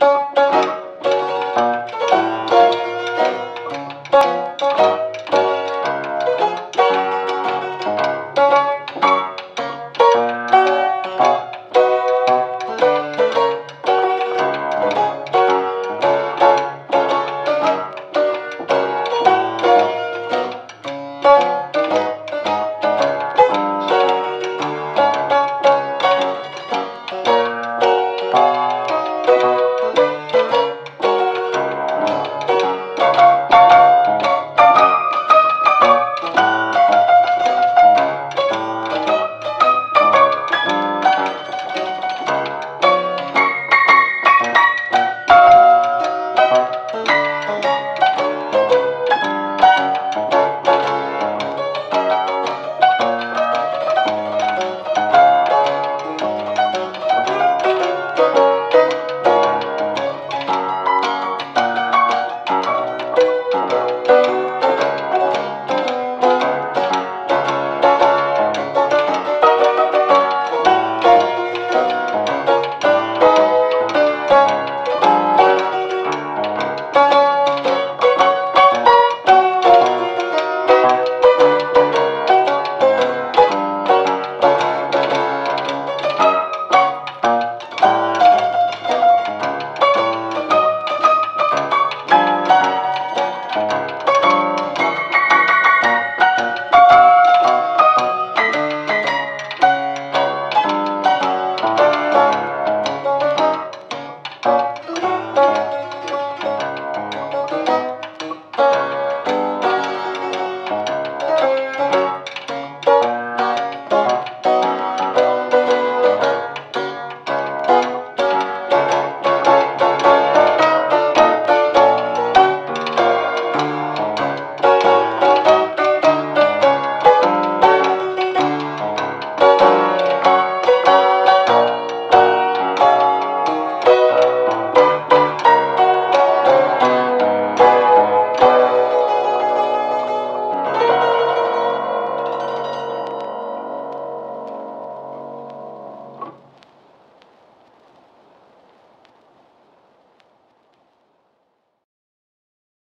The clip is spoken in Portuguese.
Música Bye.